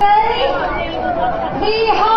飞，厉害。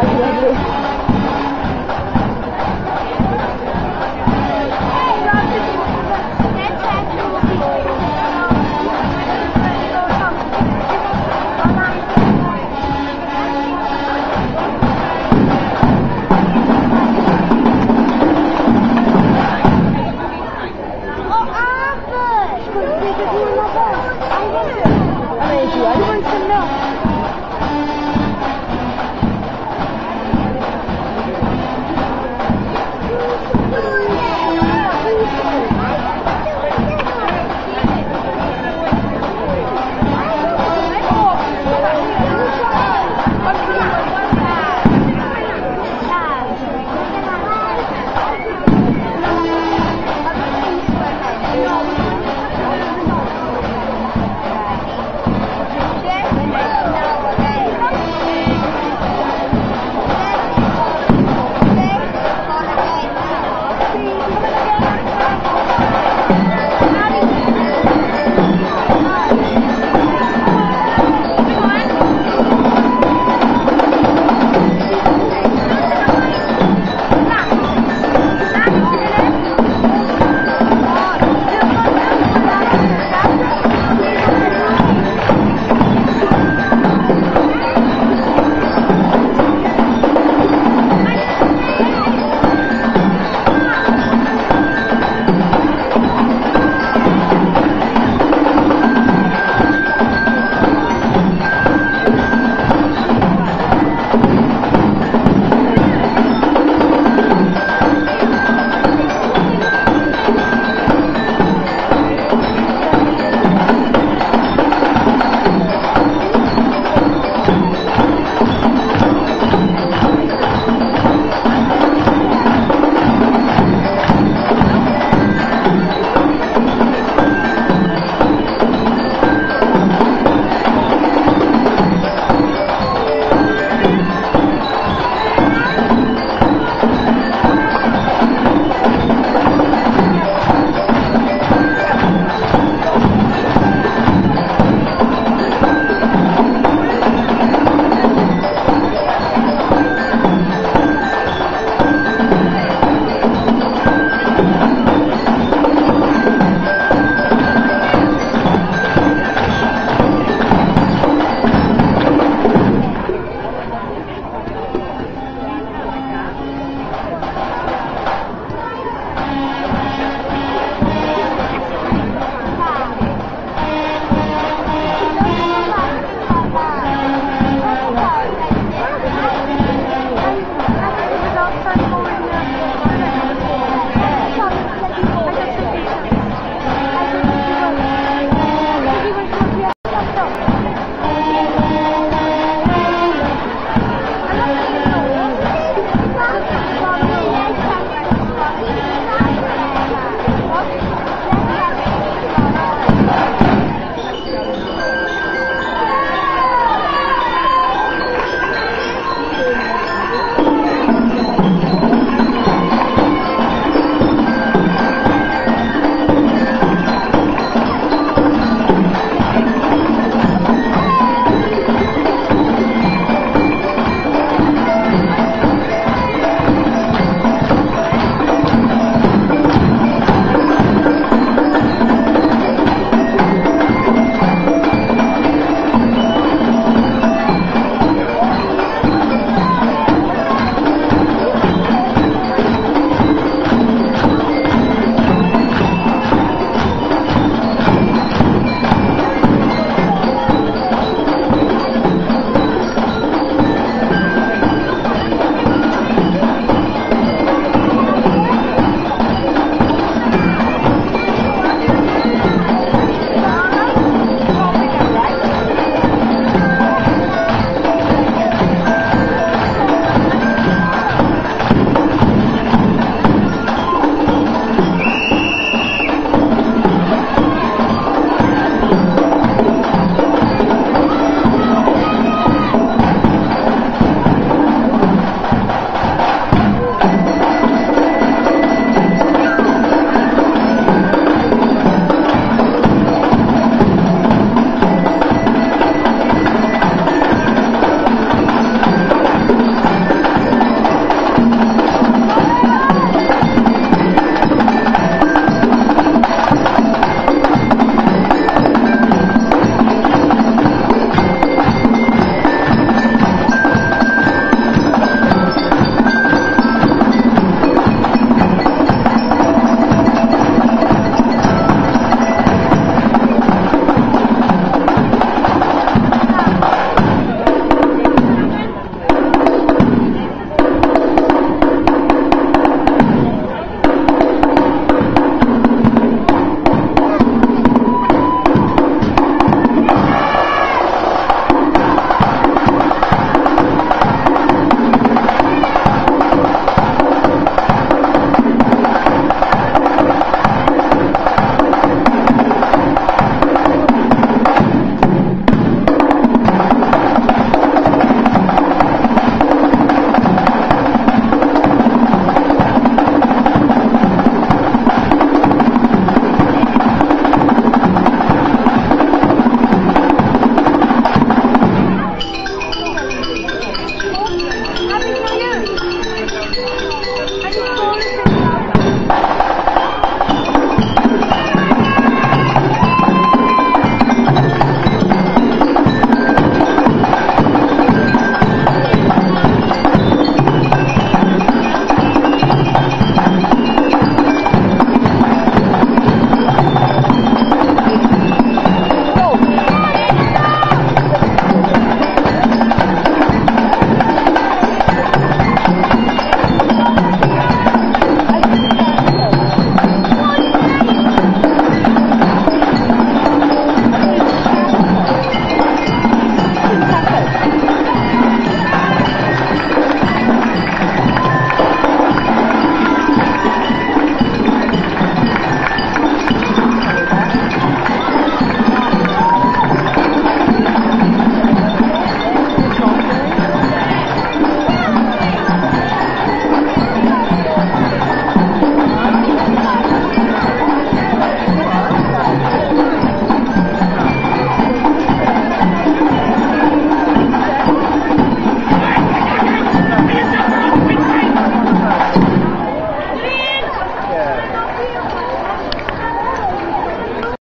Absolutely.